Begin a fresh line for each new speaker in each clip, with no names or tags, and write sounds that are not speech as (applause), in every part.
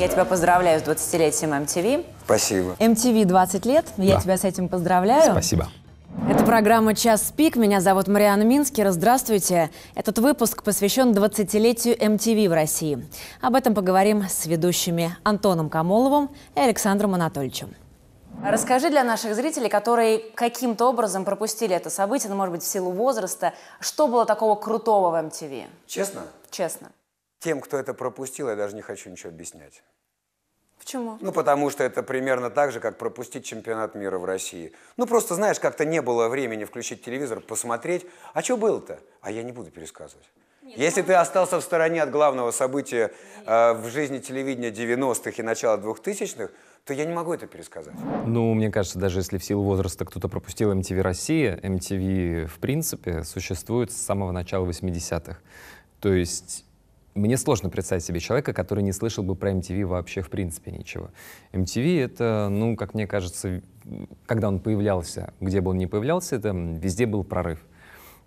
Я тебя поздравляю с 20-летием MTV.
Спасибо.
MTV 20 лет. Я
Да.
тебя с этим поздравляю.
Спасибо.
Это программа «Час пик». Меня зовут Мариана Минскер. Здравствуйте. Этот выпуск посвящен 20-летию MTV в России. Об этом поговорим с ведущими Антоном Камоловым и Александром Анатольевичем. Расскажи для наших зрителей, которые каким-то образом пропустили это событие, ну, может быть, в силу возраста, что было такого крутого в MTV?
Честно,
Честно.
тем, кто это пропустил, я даже не хочу ничего объяснять.
Почему?
Ну, потому что это примерно так же, как пропустить чемпионат мира в России. Ну, просто, знаешь, как-то не было времени включить телевизор, посмотреть. А что было-то? А я не буду пересказывать. Если ты остался в стороне от главного события э, в жизни телевидения 90-х и начала 2000-х, то я не могу это пересказать.
Ну, мне кажется, даже если в силу возраста кто-то пропустил MTV Россия, MTV, в принципе, существует с самого начала 80-х. То есть мне сложно представить себе человека, который не слышал бы про MTV вообще в принципе ничего. MTV — это, ну, как мне кажется, когда он появлялся, где бы он ни появлялся, это везде был прорыв.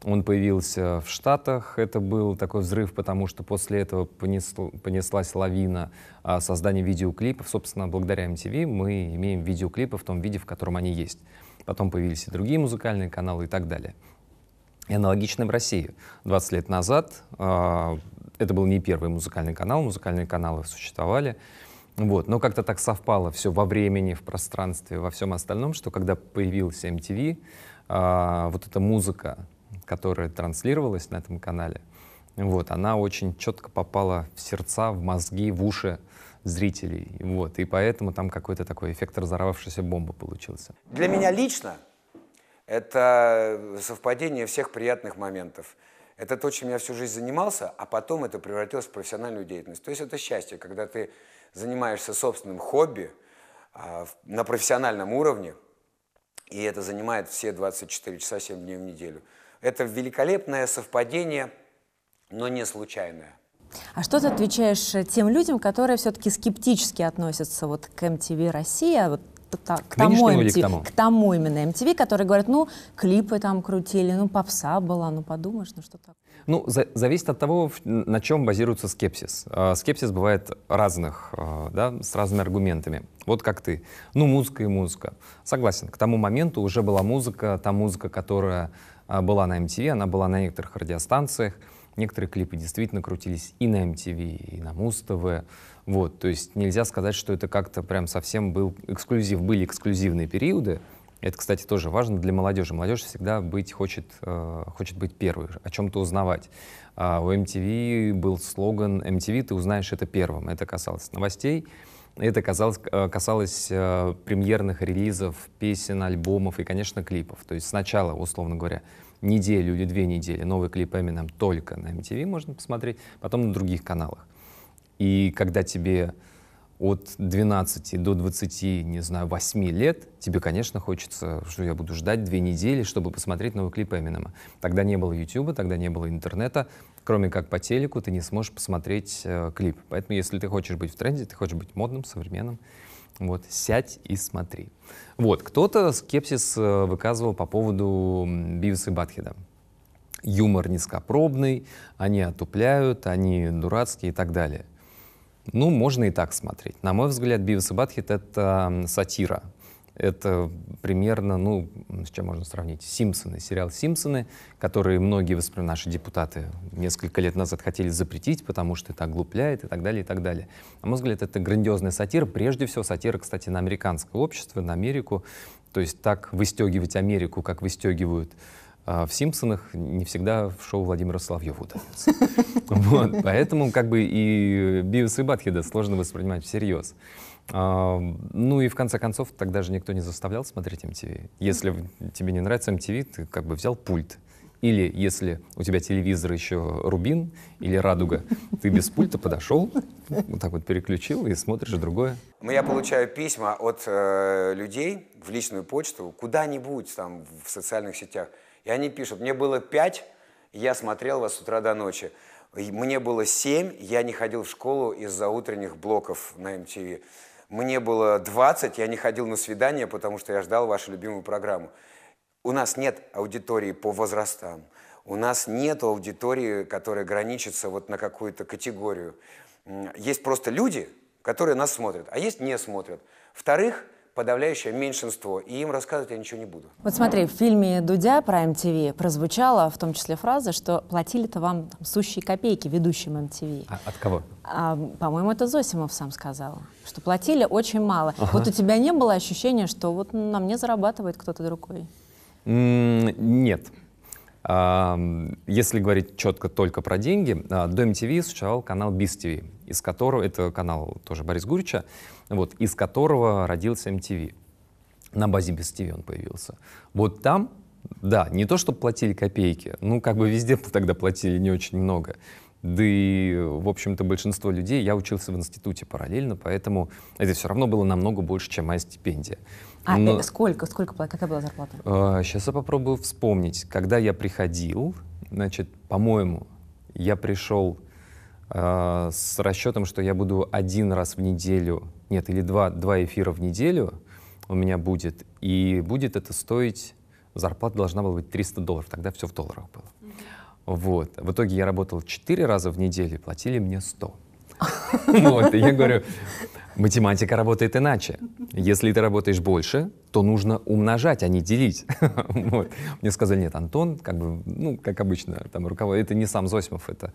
Он появился в Штатах, это был такой взрыв, потому что после этого понесло- понеслась лавина а, создания видеоклипов. Собственно, благодаря MTV мы имеем видеоклипы в том виде, в котором они есть. Потом появились и другие музыкальные каналы и так далее. И аналогично в России. 20 лет назад а, это был не первый музыкальный канал, музыкальные каналы существовали. Вот. Но как-то так совпало все во времени, в пространстве, во всем остальном, что когда появился MTV, а, вот эта музыка, которая транслировалась на этом канале, вот, она очень четко попала в сердца, в мозги, в уши зрителей. Вот. И поэтому там какой-то такой эффект разорвавшейся бомбы получился.
Для меня лично это совпадение всех приятных моментов. Это то, чем я всю жизнь занимался, а потом это превратилось в профессиональную деятельность. То есть это счастье, когда ты занимаешься собственным хобби а, на профессиональном уровне, и это занимает все 24 часа 7 дней в неделю. Это великолепное совпадение, но не случайное.
А что ты отвечаешь тем людям, которые все-таки скептически относятся вот к MTV Россия, вот к,
К нынешнему или к
MTV,
тому?
к тому именно MTV, которые говорят, ну, клипы там крутили, ну, попса была, ну, подумаешь, ну, что так.
Ну, за- зависит от того, на чем базируется скепсис. А, скепсис бывает разных, а, да, с разными аргументами. Вот как ты. Ну, музыка и музыка. Согласен. К тому моменту уже была музыка, та музыка, которая а, была на MTV, она была на некоторых радиостанциях. Некоторые клипы действительно крутились и на MTV, и на Муз-ТВ. Вот, то есть нельзя сказать, что это как-то прям совсем был эксклюзив. Были эксклюзивные периоды, это, кстати, тоже важно для молодежи. Молодежь всегда быть хочет, э, хочет быть первой, о чем-то узнавать. А у MTV был слоган «MTV, ты узнаешь это первым». Это касалось новостей, это касалось, э, касалось э, премьерных релизов, песен, альбомов и, конечно, клипов. То есть сначала, условно говоря, неделю или две недели новый клип Eminem только на MTV можно посмотреть, потом на других каналах. И когда тебе от 12 до 20, не знаю, 8 лет, тебе, конечно, хочется, что я буду ждать две недели, чтобы посмотреть новый клип Эминема. Тогда не было YouTube, тогда не было интернета. Кроме как по телеку ты не сможешь посмотреть э, клип. Поэтому, если ты хочешь быть в тренде, ты хочешь быть модным, современным, вот, сядь и смотри. Вот, кто-то скепсис э, выказывал по поводу Бивиса и Батхеда юмор низкопробный, они отупляют, они дурацкие и так далее. Ну, можно и так смотреть. На мой взгляд, Бивис и Батхит — это сатира. Это примерно, ну, с чем можно сравнить? Симпсоны, сериал «Симпсоны», который многие воспри- наши депутаты несколько лет назад хотели запретить, потому что это оглупляет и так далее, и так далее. На мой взгляд, это грандиозная сатира. Прежде всего, сатира, кстати, на американское общество, на Америку. То есть так выстегивать Америку, как выстегивают а в «Симпсонах» не всегда в шоу Владимира Соловьева удается. (laughs) Вот, Поэтому как бы и Бивис и Батхеда сложно воспринимать всерьез. А, Ну и в конце концов, тогда же никто не заставлял смотреть MTV. Если тебе не нравится MTV, ты как бы взял пульт. Или если у тебя телевизор еще Рубин или Радуга, ты без пульта подошел, вот так вот переключил и смотришь другое.
Я получаю письма от э, людей в личную почту, куда-нибудь там в социальных сетях. И они пишут, мне было пять, я смотрел вас с утра до ночи. Мне было семь, я не ходил в школу из-за утренних блоков на MTV. Мне было 20, я не ходил на свидание, потому что я ждал вашу любимую программу. У нас нет аудитории по возрастам. У нас нет аудитории, которая граничится вот на какую-то категорию. Есть просто люди, которые нас смотрят, а есть не смотрят. Вторых, подавляющее меньшинство, и им рассказывать я ничего не буду.
Вот смотри, в фильме Дудя про MTV прозвучала в том числе фраза, что платили-то вам там, сущие копейки ведущим MTV.
А от кого?
А, по-моему, это Зосимов сам сказал, что платили очень мало. Ага. Вот у тебя не было ощущения, что вот на мне зарабатывает кто-то другой?
Нет. Если говорить четко только про деньги, а, до MTV существовал канал Biz TV, из которого, это канал тоже Борис Гурича, вот, из которого родился MTV. На базе Biz TV он появился. Вот там, да, не то, чтобы платили копейки, ну, как бы везде тогда платили не очень много. Да и, в общем-то, большинство людей, я учился в институте параллельно, поэтому это все равно было намного больше, чем моя стипендия.
А Но, э, сколько, сколько, какая была зарплата?
Э, сейчас я попробую вспомнить. Когда я приходил, значит, по-моему, я пришел э, с расчетом, что я буду один раз в неделю, нет, или два, два эфира в неделю у меня будет, и будет это стоить, зарплата должна была быть 300 долларов, тогда все в долларах было. Вот. В итоге я работал 4 раза в неделю, платили мне 100. (laughs) Вот, и я говорю, математика работает иначе. Если ты работаешь больше, то нужно умножать, а не делить. (laughs) Вот. Мне сказали, нет, Антон, как бы, ну, как обычно, там руководитель, это не сам Зосимов, это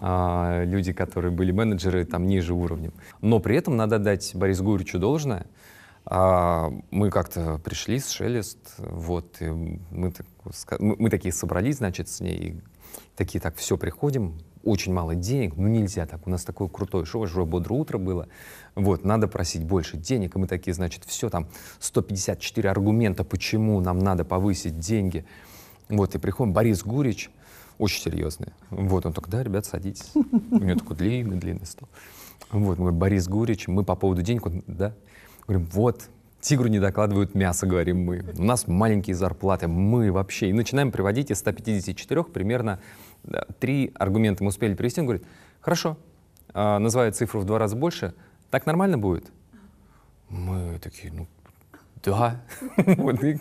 а, люди, которые были менеджеры там ниже уровнем. Но при этом надо дать Борису Гуричу должное. А, мы как-то пришли с Шелест, вот, мы, мы, мы такие собрались, значит, с ней, такие, так, все, приходим, очень мало денег, ну нельзя так, у нас такое крутое шоу, уже бодрое утро было, вот, надо просить больше денег, и мы такие, значит, все, там, 154 аргумента, почему нам надо повысить деньги, вот, и приходим, Борис Гурич, очень серьезный, вот, он только, да, ребят, садитесь, у него такой длинный-длинный стол, вот, мы, Борис Гурич, мы по поводу денег, он, да, говорим, вот, Тигру не докладывают мясо, говорим мы. У нас маленькие зарплаты, мы вообще. И начинаем приводить из 154 примерно три аргумента мы успели привести. Он говорит, хорошо, а, называет цифру в два раза больше, так нормально будет? Мы такие, ну, да. (laughs) вот, и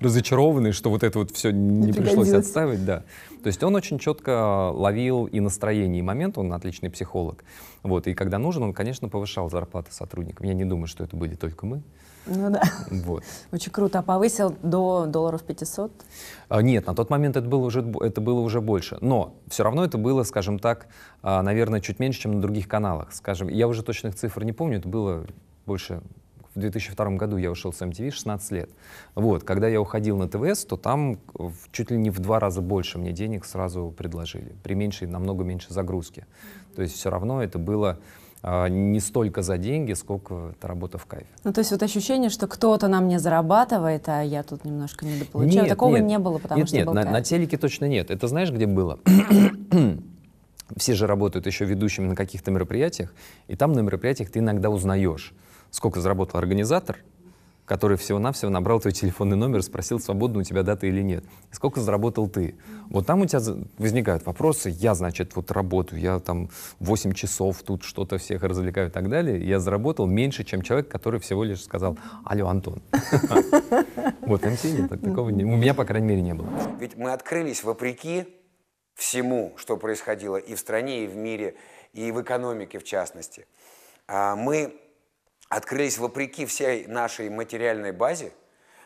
разочарованные, что вот это вот все не, не пришлось отставить, да. То есть он очень четко ловил и настроение, и момент, он отличный психолог. Вот, и когда нужен, он, конечно, повышал зарплаты сотрудникам. Я не думаю, что это были только мы.
Ну да. Вот. Очень круто. А повысил до долларов 500?
А, нет, на тот момент это было, уже, это было уже больше. Но все равно это было, скажем так, а, наверное, чуть меньше, чем на других каналах. Скажем, я уже точных цифр не помню, это было больше в 2002 году я ушел с MTV, 16 лет. Вот, когда я уходил на ТВС, то там чуть ли не в два раза больше мне денег сразу предложили, при меньшей, намного меньше загрузки. То есть все равно это было не столько за деньги, сколько это работа в кайфе.
Ну, то есть вот ощущение, что кто-то на мне зарабатывает, а я тут немножко недополучаю. Нет, Такого нет. не было, потому
нет,
что
нет,
был
на, на телеке точно нет. Это знаешь, где было? (clears throat) Все же работают еще ведущими на каких-то мероприятиях, и там на мероприятиях ты иногда узнаешь, сколько заработал организатор, который всего-навсего набрал твой телефонный номер, спросил, свободна у тебя дата или нет. И сколько заработал ты. Вот там у тебя возникают вопросы. Я, значит, вот работаю, я там 8 часов тут что-то всех развлекаю и так далее. Я заработал меньше, чем человек, который всего лишь сказал, алло, Антон. (laughs) Вот МС нет, такого у меня, по крайней мере, не было.
Ведь мы открылись вопреки всему, что происходило и в стране, и в мире, и в экономике в частности. А мы открылись вопреки всей нашей материальной базе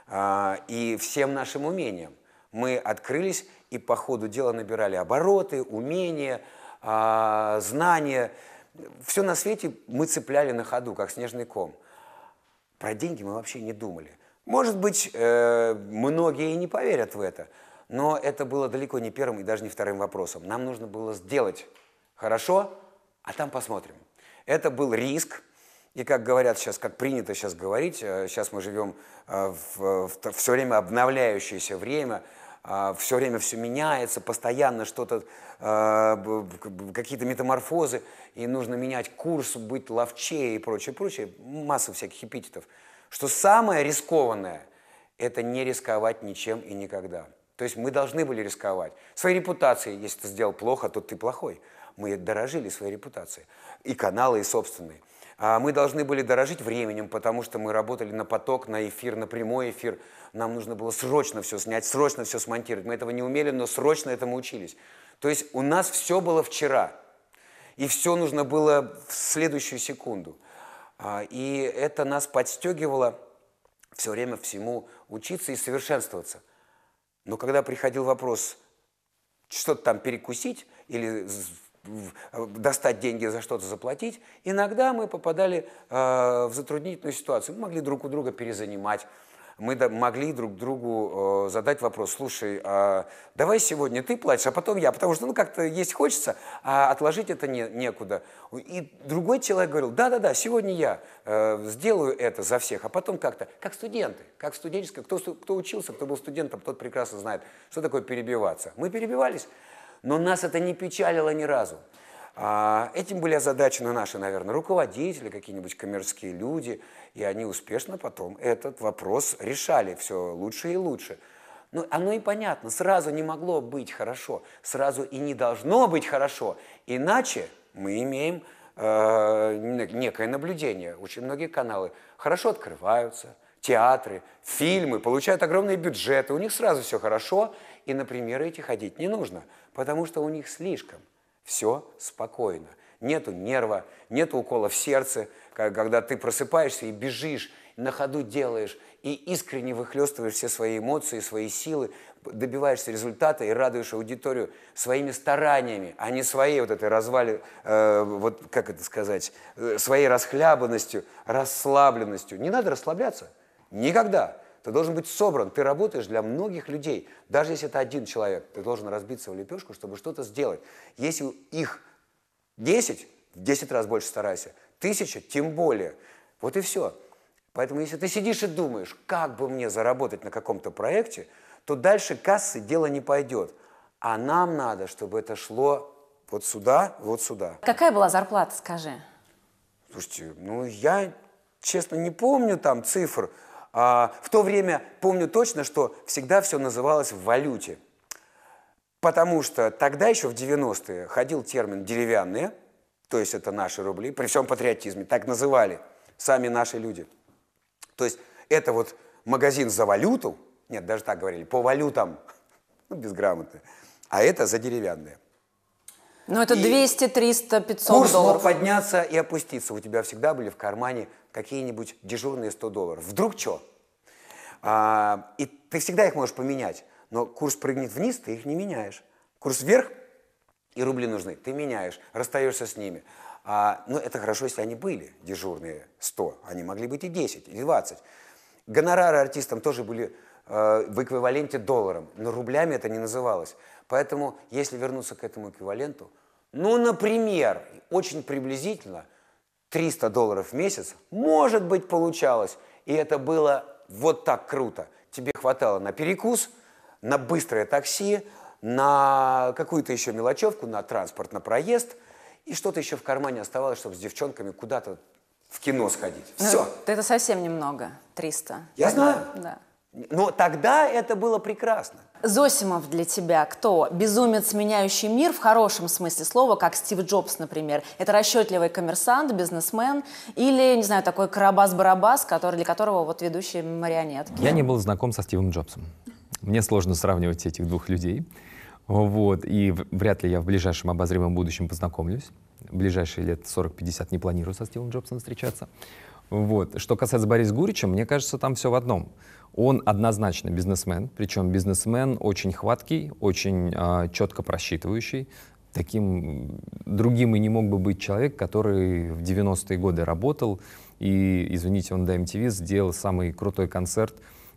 а, и всем нашим умениям. Мы открылись и по ходу дела набирали обороты, умения, а, знания. Все на свете мы цепляли на ходу, как снежный ком. Про деньги мы вообще не думали. Может быть, э, многие и не поверят в это, но это было далеко не первым и даже не вторым вопросом. Нам нужно было сделать хорошо, а там посмотрим. Это был риск, и как говорят сейчас, как принято сейчас говорить, сейчас э, мы живем э, в, в все время обновляющееся время, э, все время все меняется, постоянно что-то, какие-то метаморфозы, и нужно менять курс, быть ловчее и прочее, прочее, масса всяких эпитетов. Что самое рискованное – это не рисковать ничем и никогда. То есть мы должны были рисковать. Своей репутацией, если ты сделал плохо, то ты плохой. Мы дорожили своей репутацией. И каналы, и собственные. А мы должны были дорожить временем, потому что мы работали на поток, на эфир, на прямой эфир. Нам нужно было срочно все снять, срочно все смонтировать. Мы этого не умели, но срочно этому учились. То есть у нас все было вчера. И все нужно было в следующую секунду. А, и это нас подстегивало все время всему учиться и совершенствоваться. Но когда приходил вопрос что-то там перекусить или достать деньги за что-то заплатить, иногда мы попадали э, в затруднительную ситуацию. Мы могли друг у друга перезанимать, мы могли друг другу э, задать вопрос, слушай, а давай сегодня ты платишь, а потом я, потому что ну как-то есть хочется, а отложить это не, некуда. И другой человек говорил, да-да-да, сегодня я э, сделаю это за всех, а потом как-то, как студенты, как студенческое, кто, кто учился, кто был студентом, тот прекрасно знает, что такое перебиваться. Мы перебивались, но нас это не печалило ни разу. А, этим были озадачены наши, наверное, руководители, какие-нибудь коммерческие люди, и они успешно потом этот вопрос решали все лучше и лучше. Ну, оно и понятно, сразу не могло быть хорошо, сразу и не должно быть хорошо, иначе мы имеем э, некое наблюдение. Очень многие каналы хорошо открываются, театры, фильмы, получают огромные бюджеты, у них сразу все хорошо, и на примеры эти ходить не нужно, потому что у них слишком – все спокойно. Нету нерва, нету укола в сердце, когда ты просыпаешься и бежишь, на ходу делаешь, и искренне выхлестываешь все свои эмоции, свои силы, добиваешься результата и радуешь аудиторию своими стараниями, а не своей вот этой развали, э, вот как это сказать, э, своей расхлябанностью, расслабленностью. Не надо расслабляться. Никогда. Ты должен быть собран, ты работаешь для многих людей. Даже если это один человек, ты должен разбиться в лепешку, чтобы что-то сделать. Если их 10, в 10 раз больше старайся, тысяча, тем более. Вот и все. Поэтому если ты сидишь и думаешь, как бы мне заработать на каком-то проекте, то дальше кассы дело не пойдет. А нам надо, чтобы это шло вот сюда, вот сюда.
Какая была зарплата, скажи?
Слушайте, ну я, честно, не помню там цифр, а, в то время помню точно, что всегда все называлось в валюте. Потому что тогда еще в 90-е ходил термин «деревянные», то есть это наши рубли, при всем патриотизме, так называли сами наши люди. То есть это вот магазин за валюту, нет, даже так говорили, по валютам, (laughs) ну, безграмотно, а это за деревянные.
Ну, это 200, 300, 500
курс
долларов.
мог подняться и опуститься. У тебя всегда были в кармане какие-нибудь дежурные 100 долларов. Вдруг что? А, и ты всегда их можешь поменять. Но курс прыгнет вниз, ты их не меняешь. Курс вверх, и рубли нужны, ты меняешь, расстаешься с ними. А, ну, это хорошо, если они были дежурные 100. Они могли быть и 10, и 20. Гонорары артистам тоже были э, в эквиваленте долларам, но рублями это не называлось. Поэтому, если вернуться к этому эквиваленту, ну, например, очень приблизительно 300 долларов в месяц, может быть, получалось. И это было вот так круто. Тебе хватало на перекус, на быстрое такси, на какую-то еще мелочевку, на транспорт, на проезд. И что-то еще в кармане оставалось, чтобы с девчонками куда-то в кино сходить. Все. Ну,
это совсем немного, 300.
Я знаю.
Да.
Но тогда это было прекрасно.
Зосимов для тебя кто? Безумец, меняющий мир в хорошем смысле слова, как Стив Джобс, например. Это расчетливый коммерсант, бизнесмен или, не знаю, такой Карабас-Барабас, который, для которого вот ведущие марионетки?
Я не был знаком со Стивом Джобсом. Мне сложно сравнивать этих двух людей. Вот, и вряд ли я в ближайшем обозримом будущем познакомлюсь. В ближайшие лет 40-50 не планирую со Стивом Джобсом встречаться. Вот. Что касается Бориса Гурича, мне кажется, там все в одном. Он однозначно бизнесмен, причем бизнесмен очень хваткий, очень э, четко просчитывающий. Таким другим и не мог бы быть человек, который в 90-е годы работал и, извините, он до MTV сделал самый крутой концерт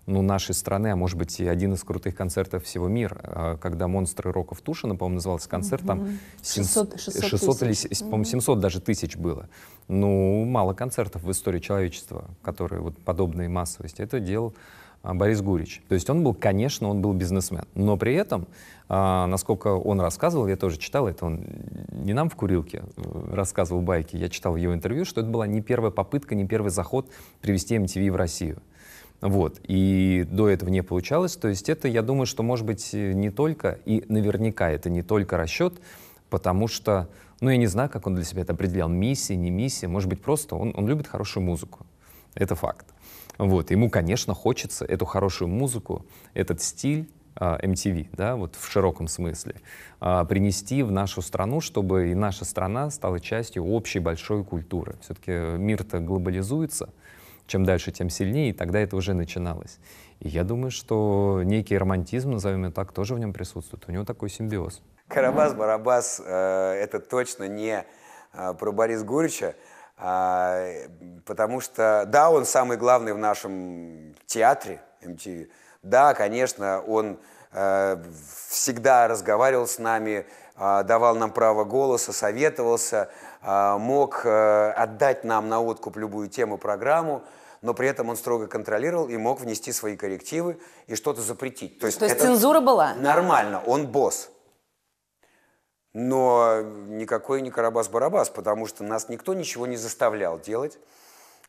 ну, нашей страны, а может быть и один из крутых концертов всего мира, а, когда «Монстры рока» в Тушино, по-моему, назывался концерт, там
600, 600,
600 или, по-моему, 700 даже тысяч было. Ну, мало концертов в истории человечества, которые вот подобной массовости. Это делал а, Борис Гурич. То есть он был, конечно, он был бизнесмен, но при этом, а, насколько он рассказывал, я тоже читал это, он не нам в курилке э, рассказывал байки, я читал его интервью, что это была не первая попытка, не первый заход привести MTV в Россию. Вот. И до этого не получалось. То есть это, я думаю, что может быть не только, и наверняка это не только расчет, потому что, ну, я не знаю, как он для себя это определял, миссия, не миссия, может быть, просто он, он любит хорошую музыку. Это факт. Вот. Ему, конечно, хочется эту хорошую музыку, этот стиль, MTV, да, вот в широком смысле, а, принести в нашу страну, чтобы и наша страна стала частью общей большой культуры. Все-таки мир-то глобализуется, чем дальше, тем сильнее, и тогда это уже начиналось. И я думаю, что некий романтизм, назовем это так, тоже в нем присутствует. У него такой симбиоз.
Карабас-Барабас э, это точно не э, про Бориса Гурича, потому что, да, он самый главный в нашем театре MTV, да, конечно, он э, всегда разговаривал с нами, э, давал нам право голоса, советовался, э, мог э, отдать нам на откуп любую тему, программу, но при этом он строго контролировал и мог внести свои коррективы и что-то запретить.
То есть, То есть цензура была?
Нормально, он босс. Но никакой не Карабас-Барабас, потому что нас никто ничего не заставлял делать.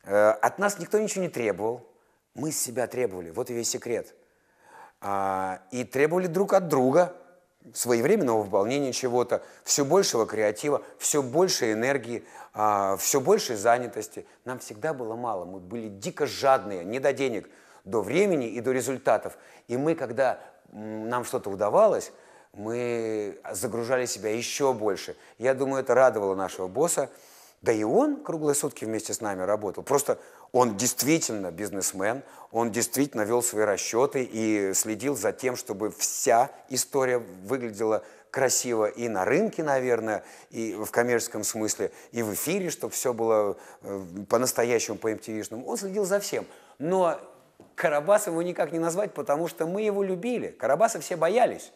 Э, от нас никто ничего не требовал. Мы себя требовали. Вот и весь секрет. А, и требовали друг от друга своевременного выполнения чего-то, все большего креатива, все больше энергии, а, все больше занятости. Нам всегда было мало, мы были дико жадные, не до денег, до времени и до результатов. И мы, когда нам что-то удавалось, мы загружали себя еще больше. Я думаю, это радовало нашего босса. Да и он круглые сутки вместе с нами работал. Просто он действительно бизнесмен, он действительно вел свои расчеты и следил за тем, чтобы вся история выглядела красиво и на рынке, наверное, и в коммерческом смысле, и в эфире, чтобы все было э, по-настоящему, по MTV-шному. Он следил за всем. Но Карабаса его никак не назвать, потому что мы его любили. Карабаса все боялись.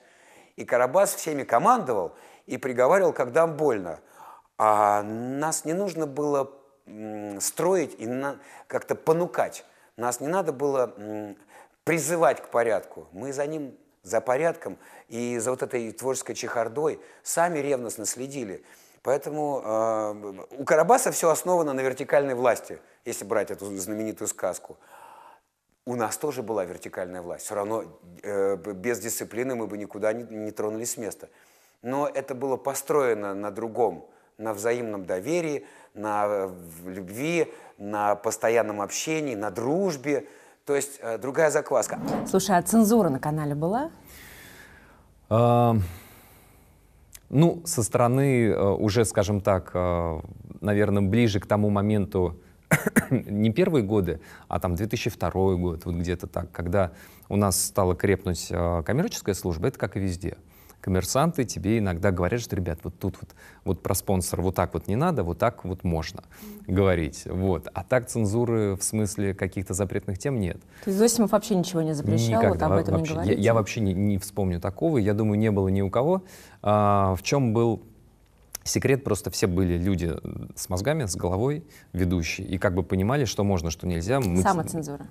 И Карабас всеми командовал и приговаривал, когда больно. А нас не нужно было строить и как-то понукать. Нас не надо было призывать к порядку. Мы за ним, за порядком и за вот этой творческой чехардой сами ревностно следили. Поэтому э, у Карабаса все основано на вертикальной власти, если брать эту знаменитую сказку. У нас тоже была вертикальная власть. Все равно э, без дисциплины мы бы никуда не, не тронулись с места. Но это было построено на другом, на взаимном доверии, на любви, на постоянном общении, на дружбе. То есть э, другая закваска.
Слушай, а цензура на канале была?
А, ну, со стороны э, уже, скажем так, э, наверное, ближе к тому моменту, (coughs) не первые годы, а там 2002 год, вот где-то так, когда у нас стала крепнуть коммерческая служба, это как и везде коммерсанты тебе иногда говорят, что, ребят, вот тут вот, вот про спонсора вот так вот не надо, вот так вот можно говорить. Вот. А так цензуры в смысле каких-то запретных тем нет.
То есть Зосимов вообще ничего не запрещал, Никогда, вот об этом
вообще,
не говорите?
Я, я вообще не, не вспомню такого, я думаю, не было ни у кого. А, в чем был Секрет просто все были люди с мозгами, с головой, ведущие, и как бы понимали, что можно, что нельзя.
Мы... Самоцензура.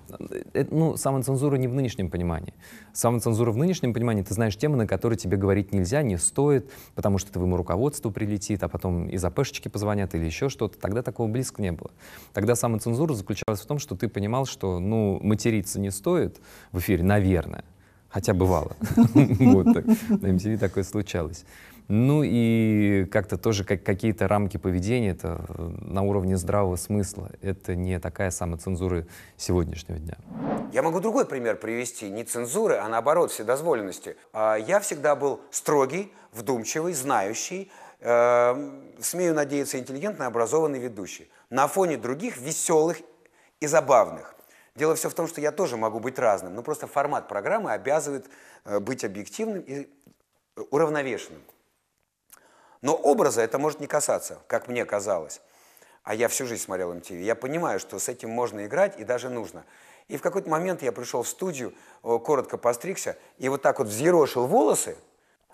Это, ну, самоцензура не в нынешнем понимании. Самоцензура в нынешнем понимании, ты знаешь темы, на которые тебе говорить нельзя, не стоит, потому что твоему руководству прилетит, а потом из АПшечки позвонят или еще что-то. Тогда такого близко не было. Тогда самоцензура заключалась в том, что ты понимал, что, ну, материться не стоит в эфире, наверное. Хотя бывало. (laughs) Вот На MTV такое случалось. Ну и как-то тоже как, какие-то рамки поведения, это э, на уровне здравого смысла. Это не такая самоцензура сегодняшнего дня.
Я могу другой пример привести. Не цензуры, а наоборот, вседозволенности. А, я всегда был строгий, вдумчивый, знающий, э, смею надеяться, интеллигентно образованный ведущий. На фоне других веселых и забавных. Дело все в том, что я тоже могу быть разным, но просто формат программы обязывает э, быть объективным и уравновешенным. Но образа это может не касаться, как мне казалось. А я всю жизнь смотрел MTV. Я понимаю, что с этим можно играть и даже нужно. И в какой-то момент я пришел в студию, коротко постригся, и вот так вот взъерошил волосы.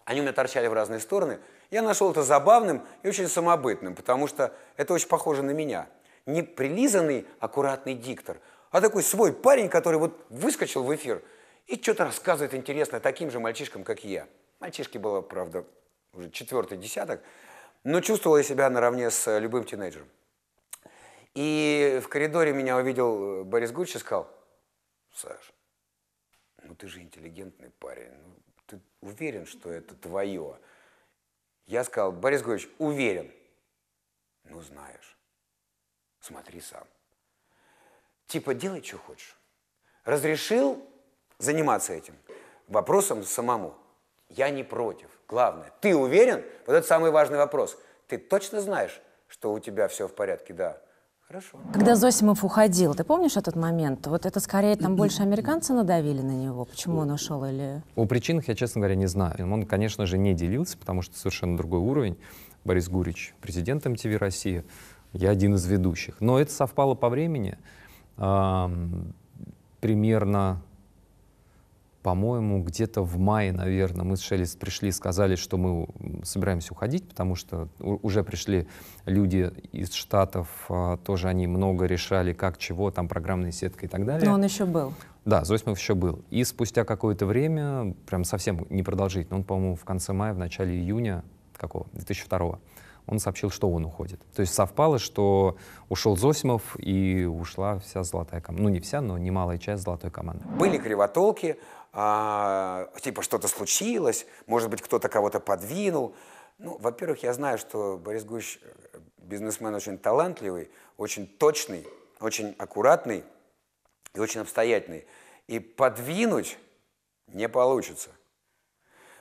Они у меня торчали в разные стороны. Я нашел это забавным и очень самобытным, потому что это очень похоже на меня. Не прилизанный, аккуратный диктор, а такой свой парень, который вот выскочил в эфир и что-то рассказывает интересное таким же мальчишкам, как и я. Мальчишки было, правда, уже четвертый десяток, но чувствовал я себя наравне с любым тинейджером. И в коридоре меня увидел э, Борис Гуч и сказал, Саш, ну ты же интеллигентный парень, ну, ты уверен, что это твое? Я сказал, Борис Гуч, уверен. Ну знаешь, смотри сам. Типа делай, что хочешь. Разрешил заниматься этим. вопросом самому. Я не против. Главное, ты уверен? Вот это самый важный вопрос. Ты точно знаешь, что у тебя все в порядке? Да. Хорошо.
Когда Зосимов уходил, ты помнишь этот момент? Вот это скорее там больше американцы надавили на него? Почему он ушел или...
О причинах я, честно говоря, не знаю. Он, конечно же, не делился, потому что совершенно другой уровень. Борис Гурич, президент МТВ России, я один из ведущих. Но это совпало по времени. Примерно по-моему, где-то в мае, наверное, мы с Шелест пришли и сказали, что мы собираемся уходить, потому что уже пришли люди из Штатов, а, тоже они много решали, как, чего, там программная сетка и так далее.
Но он еще был.
Да, Зосимов еще был. И спустя какое-то время, прям совсем непродолжительно, он, по-моему, в конце мая, в начале июня, какого, 2002 он сообщил, что он уходит. То есть совпало, что ушел Зосимов и ушла вся золотая команда. Ну, не вся, но немалая часть золотой команды.
Были кривотолки, а, типа что-то случилось, может быть, кто-то кого-то подвинул. Ну, во-первых, я знаю, что Борис Гуч э, бизнесмен очень талантливый, очень точный, очень аккуратный и очень обстоятельный. И подвинуть не получится.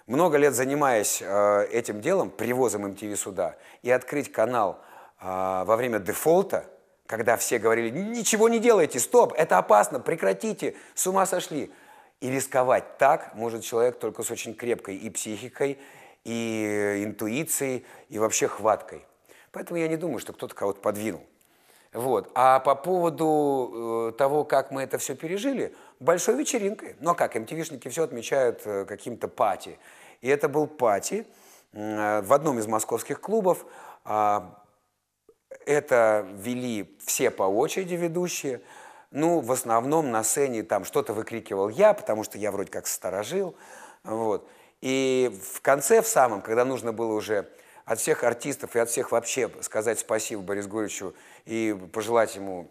Много лет занимаясь э, этим делом, привозом MTV сюда, и открыть канал э, во время дефолта, когда все говорили, ничего не делайте, стоп, это опасно, прекратите, с ума сошли – и рисковать так может человек только с очень крепкой и психикой, и интуицией, и вообще хваткой. Поэтому я не думаю, что кто-то кого-то подвинул. Вот. А по поводу э, того, как мы это все пережили, большой вечеринкой. Ну а как, МТВшники все отмечают э, каким-то пати. И это был пати э, в одном из московских клубов. Э, это вели все по очереди ведущие. Ну, в основном на сцене там что-то выкрикивал я, потому что я вроде как сторожил. Вот. И в конце, в самом, когда нужно было уже от всех артистов и от всех вообще сказать спасибо Борису Гурьевичу и пожелать ему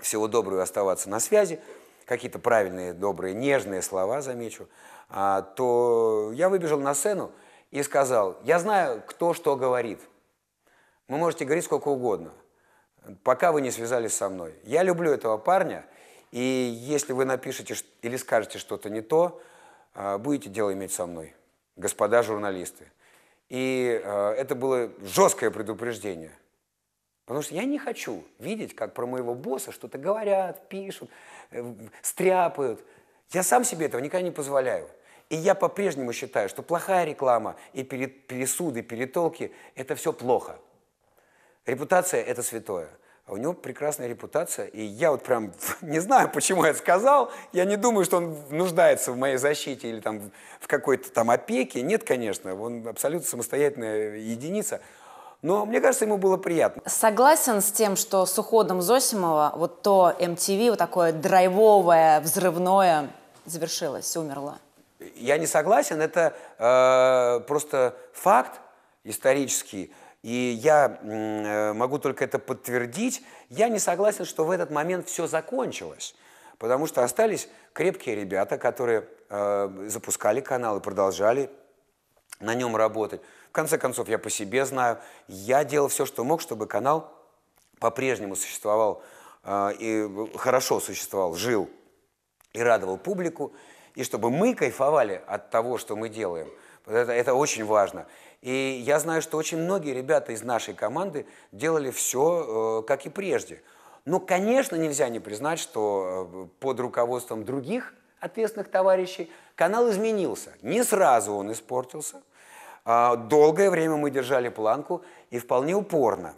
всего доброго оставаться на связи, какие-то правильные, добрые, нежные слова, замечу, а, то я выбежал на сцену и сказал, я знаю, кто что говорит. Вы можете говорить сколько угодно – пока вы не связались со мной. Я люблю этого парня, и если вы напишете или скажете что-то не то, а, будете дело иметь со мной, господа журналисты. И а, это было жесткое предупреждение. Потому что я не хочу видеть, как про моего босса что-то говорят, пишут, э, стряпают. Я сам себе этого никогда не позволяю. И я по-прежнему считаю, что плохая реклама и пересуды, перетолки – это все плохо. Репутация – это святое. А у него прекрасная репутация, и я вот прям (laughs) не знаю, почему я сказал, я не думаю, что он нуждается в моей защите или там в какой-то там опеке. Нет, конечно, он абсолютно самостоятельная единица. Но мне кажется, ему было приятно.
Согласен с тем, что с уходом Зосимова вот то MTV, вот такое драйвовое, взрывное завершилось, умерло?
Я не согласен, это э, просто факт исторический. И я э, могу только это подтвердить. Я не согласен, что в этот момент все закончилось. Потому что остались крепкие ребята, которые э, запускали канал и продолжали на нем работать. В конце концов, я по себе знаю, я делал все, что мог, чтобы канал по-прежнему существовал э, и хорошо существовал, жил и радовал публику, и чтобы мы кайфовали от того, что мы делаем. Это, это очень важно. И я знаю, что очень многие ребята из нашей команды делали все, э, как и прежде. Но, конечно, нельзя не признать, что э, под руководством других ответственных товарищей канал изменился. Не сразу он испортился. А, долгое время мы держали планку и вполне упорно.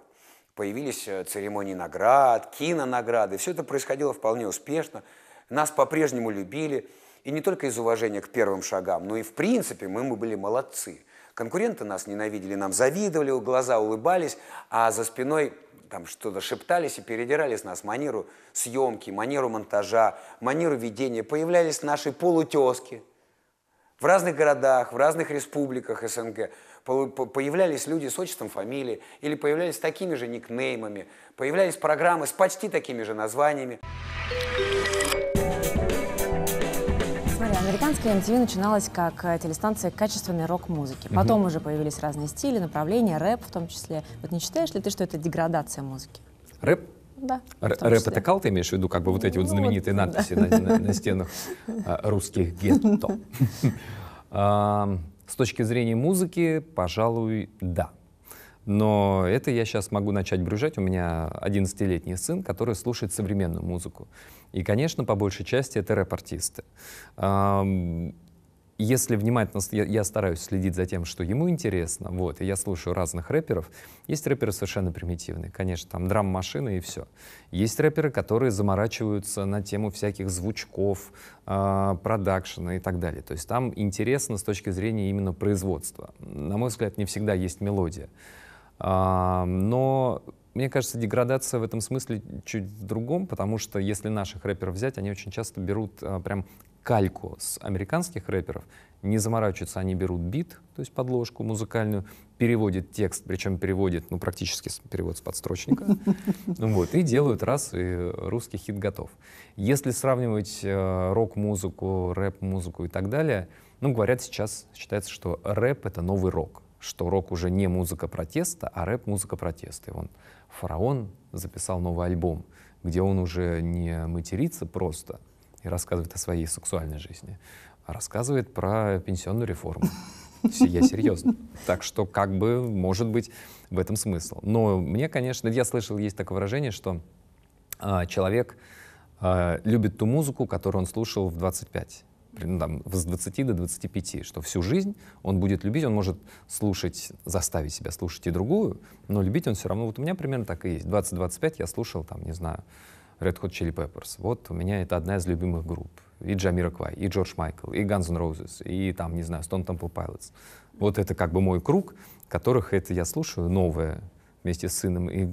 Появились э, церемонии наград, кинонаграды. Все это происходило вполне успешно. Нас по-прежнему любили. И не только из уважения к первым шагам, но и в принципе мы, мы были молодцы. Конкуренты нас ненавидели, нам завидовали, глаза улыбались, а за спиной там что-то шептались и передирали с нас манеру съемки, манеру монтажа, манеру ведения. Появлялись наши полутески в разных городах, в разных республиках СНГ. Появлялись люди с отчеством фамилии или появлялись такими же никнеймами, появлялись программы с почти такими же названиями.
Американская MTV начиналась как э, телестанция качественной рок-музыки. Потом угу. уже появились разные стили, направления, рэп в том числе. Вот не считаешь ли ты, что это деградация музыки?
Рэп
Да.
Р- рэп это кал, ты имеешь в виду, как бы вот эти вот
Ну,
знаменитые
вот,
надписи на, на- на стенах а, русских гетто. (laughs) С точки зрения музыки, пожалуй, да. Но это я сейчас могу начать брюжать. У меня 11-летний сын, который слушает современную музыку. И, конечно, по большей части это рэп-артисты. Если внимательно, я, я стараюсь следить за тем, что ему интересно, вот, и я слушаю разных рэперов. Есть рэперы совершенно примитивные, конечно, там драм-машины и все. Есть рэперы, которые заморачиваются на тему всяких звучков, а, продакшена и так далее. То есть там интересно с точки зрения именно производства. На мой взгляд, не всегда есть мелодия. Но мне кажется, деградация в этом смысле чуть в другом, потому что если наших рэперов взять, они очень часто берут а, прям кальку с американских рэперов, не заморачиваются, они берут бит, то есть подложку музыкальную, переводят текст, причем переводят, ну, практически перевод с подстрочника, (laughs) вот, и делают раз, и русский хит готов. Если сравнивать э, рок-музыку, рэп-музыку и так далее, ну, говорят сейчас, считается, что рэп — это новый рок, что рок уже не музыка протеста, а рэп — музыка протеста. И он, Фараон, записал новый альбом, где он уже не матерится просто и рассказывает о своей сексуальной жизни, а рассказывает про пенсионную реформу. Я серьезно. Так что, как бы, может быть, в этом смысл. Но мне, конечно, я слышал, есть такое выражение, что а, человек а, любит ту музыку, которую он слушал в 25. Ну, там, с 20 до 25, что всю жизнь он будет любить, он может слушать, заставить себя слушать и другую, но любить он все равно, вот у меня примерно так и есть. 20-25 я слушал, там, не знаю, Red Hot Chili Peppers. Вот у меня это одна из любимых групп. И Джамира Квай, и Джордж Майкл, и Guns N' Roses, и там, не знаю, Stone Temple Pilots. Вот это как бы мой круг, которых это я слушаю новое вместе с сыном и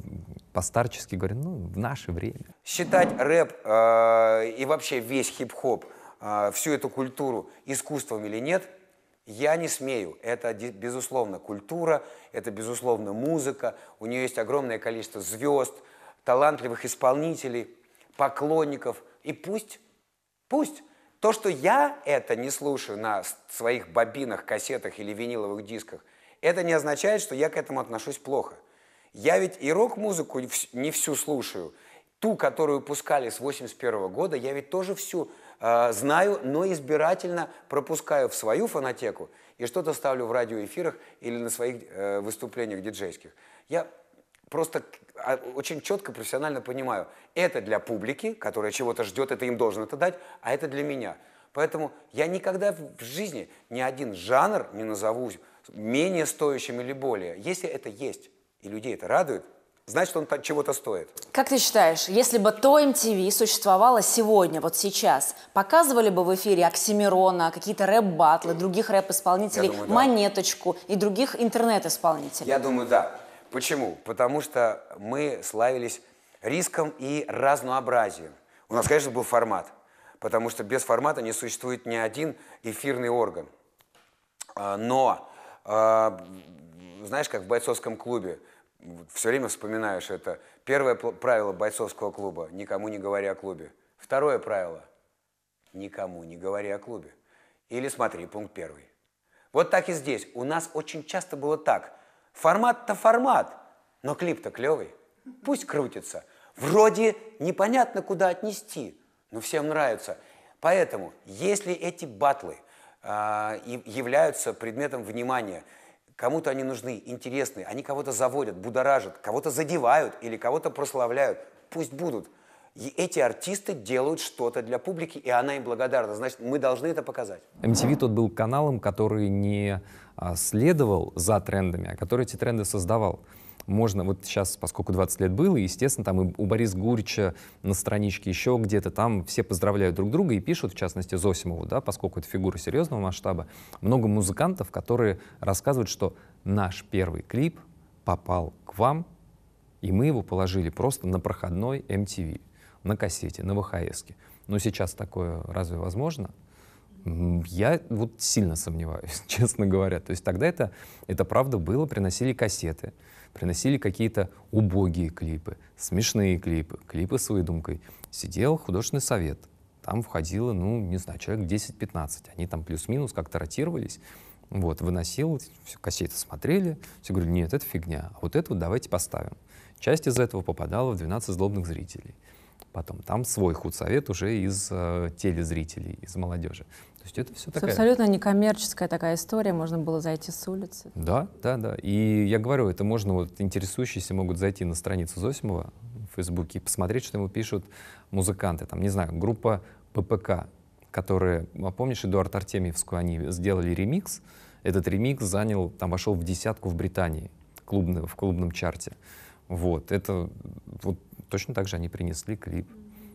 постарчески говорю, ну, в наше время.
Считать рэп э, и вообще весь хип-хоп, э, всю эту культуру искусством или нет, я не смею. Это, безусловно, культура, это, безусловно, музыка. У нее есть огромное количество звезд, талантливых исполнителей, поклонников. И пусть, пусть. То, что я это не слушаю на своих бобинах, кассетах или виниловых дисках, это не означает, что я к этому отношусь плохо. Я ведь и рок-музыку не вс- не всю слушаю. Ту, которую пускали с 81 года, я ведь тоже всю знаю, но избирательно пропускаю в свою фонотеку и что-то ставлю в радиоэфирах или на своих э, выступлениях диджейских. Я просто а, очень четко, профессионально понимаю, это для публики, которая чего-то ждет, это им должен это дать, а это для меня. Поэтому я никогда в жизни ни один жанр не назову менее стоящим или более. Если это есть, и людей это радует, значит, он чего-то стоит.
Как ты считаешь, если бы то MTV существовало сегодня, вот сейчас, показывали бы в эфире Оксимирона, какие-то рэп-батлы, других рэп-исполнителей,
думаю, да.
Монеточку и других интернет-исполнителей?
Я думаю, да. Почему? Потому что мы славились риском и разнообразием. У нас, конечно, был формат, потому что без формата не существует ни один эфирный орган. А, Но, а, знаешь, как в бойцовском клубе, все время вспоминаешь это. Первое правило бойцовского клуба – никому не говори о клубе. Второе правило – никому не говори о клубе. Или смотри, пункт первый. Вот так и здесь. У нас очень часто было так. Формат-то формат, но клип-то клевый. Пусть крутится. Вроде непонятно, куда отнести, но всем нравится. Поэтому, если эти батлы а, являются предметом внимания, кому-то они нужны, интересны, они кого-то заводят, будоражат, кого-то задевают или кого-то прославляют, пусть будут. И эти артисты делают что-то для публики, и она им благодарна. Значит, мы должны это показать.
MTV тот был каналом, который не а, следовал за трендами, а который эти тренды создавал. Можно, вот сейчас, поскольку 20 лет было, естественно, там и у Бориса Гурича на страничке еще где-то там все поздравляют друг друга и пишут, в частности, Зосимову, да, поскольку это фигура серьезного масштаба, много музыкантов, которые рассказывают, что наш первый клип попал к вам, и мы его положили просто на проходной MTV, на кассете, на ВХС. Но сейчас такое разве возможно? Я вот сильно сомневаюсь, (laughs) честно говоря. То есть тогда это, это правда было, приносили кассеты, приносили какие-то убогие клипы, смешные клипы, клипы с выдумкой. Сидел художественный совет, там входило, ну, не знаю, человек 10-15. Они там плюс-минус как-то ротировались. Вот, выносил, всё, кассеты смотрели, все говорили, нет, это фигня, а вот это вот давайте поставим. Часть из этого попадала в 12 злобных зрителей. Потом там свой худсовет уже из э, телезрителей, из молодежи. То есть это все такая...
абсолютно некоммерческая такая история, можно было зайти с улицы.
Да, да, да. И я говорю, это можно, вот интересующиеся могут зайти на страницу Зосимова в Фейсбуке и посмотреть, что ему пишут музыканты. Там, не знаю, группа ППК, которые, а помнишь, Эдуард Артемьевскую, они сделали ремикс. Этот ремикс занял, там вошел в десятку в Британии, клубный, в клубном чарте. Вот, это вот точно так же они принесли клип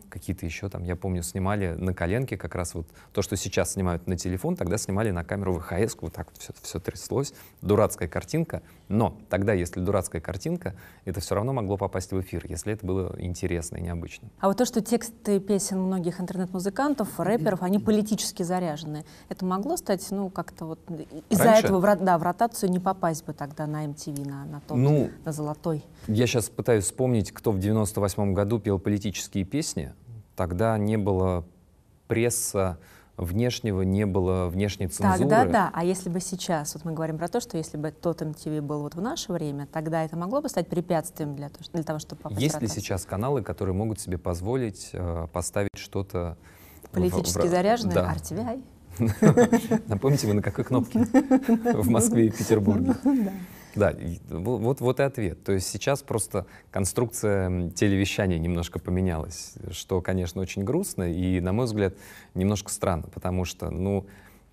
какие-то еще там, я помню, снимали на коленке как раз вот то, что сейчас снимают на телефон, тогда снимали на камеру ВХС, вот так вот все, все тряслось, дурацкая картинка, но тогда, если дурацкая картинка, это все равно могло попасть в эфир, если это было интересно и необычно.
А вот то, что тексты песен многих интернет-музыкантов, рэперов, они политически заряжены, это могло стать, ну, как-то вот из-за этого в, да, в ротацию не попасть бы тогда на MTV, на, на тот,
Ну,
на золотой.
Я сейчас пытаюсь вспомнить, кто в 98 году пел политические песни. Тогда не было пресса внешнего, не было внешней цензуры.
Тогда да, а если бы сейчас, вот мы говорим про то, что если бы тот MTV был вот в наше время, тогда это могло бы стать препятствием для, для того, чтобы попасть
Есть ли сейчас каналы, которые могут себе позволить э, поставить что-то
Политически
в-
заряженные?
Да.
RTVI? (laughs)
Напомните, вы на какой кнопке (laughs) в Москве и Петербурге? Да, вот, вот и ответ. То есть сейчас просто конструкция телевещания немножко поменялась, что, конечно, очень грустно и, на мой взгляд, немножко странно, потому что, ну,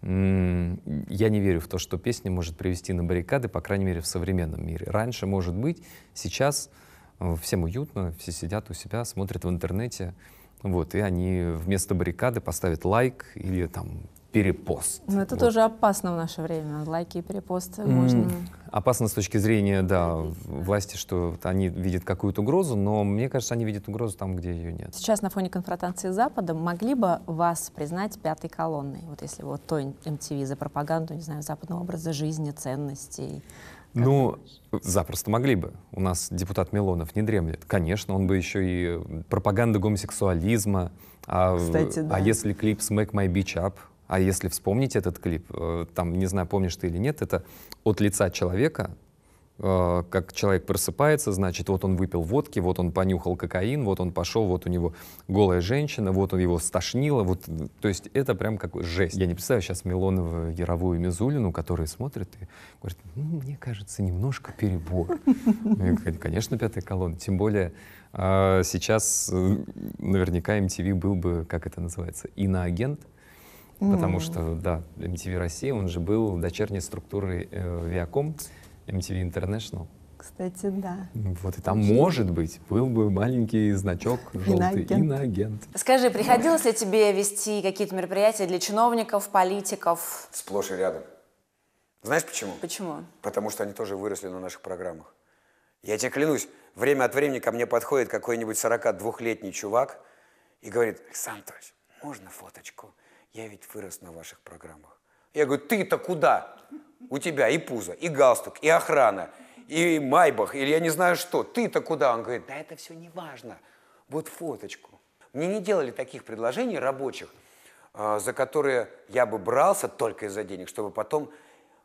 я не верю в то, что песня может привести на баррикады, по крайней мере, в современном мире. Раньше, может быть, сейчас э, всем уютно, все сидят у себя, смотрят в интернете, вот, и они вместо баррикады поставят лайк или там перепост.
Ну, это
Вот.
тоже опасно в наше время. Лайки и перепосты
М,
можно...
Опасно с точки зрения, да, власти, что они видят какую-то угрозу, но мне кажется, они видят угрозу там, где ее нет.
Сейчас на фоне конфронтации с Западом могли бы вас признать пятой колонной? Вот если вот то MTV за пропаганду, не знаю, западного образа жизни, ценностей. Как
Ну, запросто могли бы. У нас депутат Милонов не дремлет. Конечно, он бы еще и пропаганда гомосексуализма. А,
Кстати, да.
а если клип «Smack My Beach Up», а если вспомнить этот клип, э, там, не знаю, помнишь ты или нет, это от лица человека, э, как человек просыпается, значит, вот он выпил водки, вот он понюхал кокаин, вот он пошел, вот у него голая женщина, вот он его стошнило, вот, э, то есть это прям как жесть. Я не представляю сейчас Милонова, Яровую Мизулину, которые смотрят и говорят, «Ну, мне кажется, немножко перебор. Говорю, Конечно, пятая колонна, тем более а, сейчас наверняка MTV был бы, как это называется, иноагент, Потому что, да, MTV Россия, он же был дочерней структурой э, Viacom, MTV International.
Кстати, да.
Вот, и там, может быть, был бы маленький значок (laughs) желтый
Иноагент.
иноагент.
Скажи, приходилось ли тебе вести какие-то мероприятия для чиновников, политиков?
Сплошь и рядом. Знаешь почему?
Почему?
Потому что они тоже выросли на наших программах. Я тебе клянусь, время от времени ко мне подходит какой-нибудь 42-летний чувак и говорит, Александр Анатольевич, можно фоточку? Я ведь вырос на ваших программах. Я говорю, ты-то куда? У тебя и пузо, и галстук, и охрана, и майбах, или я не знаю что. Ты-то куда? Он говорит, да это все не важно. Вот фоточку. Мне не делали таких предложений рабочих, а, за которые я бы брался только из-за денег, чтобы потом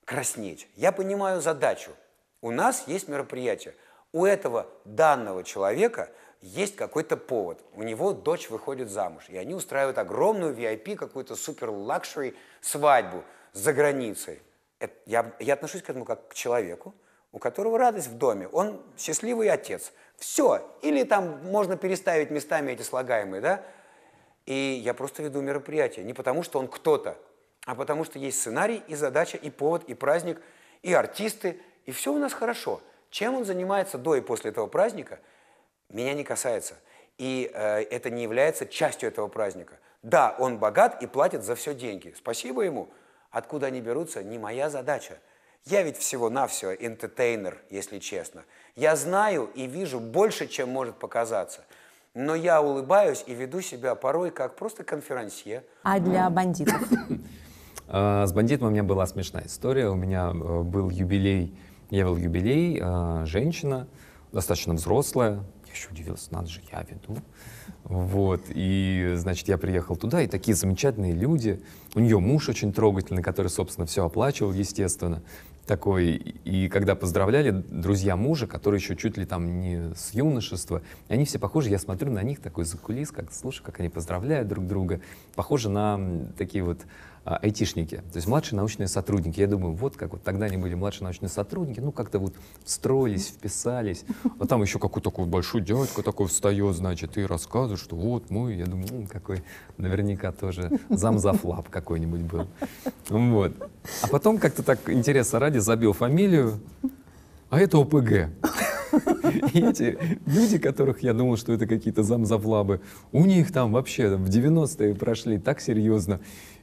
краснеть. Я понимаю задачу. У нас есть мероприятие. У этого данного человека есть какой-то повод. У него дочь выходит замуж. И они устраивают огромную VIP, какую-то супер-лакшери свадьбу за границей. Это- я, я отношусь к этому как к человеку, у которого радость в доме. Он счастливый отец. Все. Или там можно переставить местами эти слагаемые, да? И я просто веду мероприятие. Не потому, что он кто-то, а потому, что есть сценарий, и задача, и повод, и праздник, и артисты, и все у нас хорошо. Чем он занимается до и после этого праздника, меня не касается. И э, это не является частью этого праздника. Да, он богат и платит за все деньги. Спасибо ему. Откуда они берутся, не моя задача. Я ведь всего-навсего энтетейнер, если честно. Я знаю и вижу больше, чем может показаться. Но я улыбаюсь и веду себя порой как просто конферансье.
А для бандитов? (coughs)
А, С бандитом у меня была смешная история. У меня э, был юбилей, я вел юбилей, а, женщина, достаточно взрослая. Я еще удивился, надо же, я веду. Вот, и, значит, я приехал туда, и такие замечательные люди. У нее муж очень трогательный, который, собственно, все оплачивал, естественно. такой, и когда поздравляли друзья мужа, которые еще чуть ли там не с юношества, они все похожи, я смотрю на них такой за кулис, как слушаю, как они поздравляют друг друга, похожи на такие вот айтишники, то есть младшие научные сотрудники. Я думаю, вот как вот тогда они были младшие научные сотрудники, ну как-то вот встроились, вписались. А там еще какой-то такой большой дядька такой встает, значит, и рассказывает, что вот мой, я думаю, какой наверняка тоже замзафлап какой-нибудь был. Вот. А потом как-то так интересно ради забил фамилию, а это ОПГ. И эти люди, которых я думал, что это какие-то замзавлабы, у них там вообще в 90-е прошли так серьезно.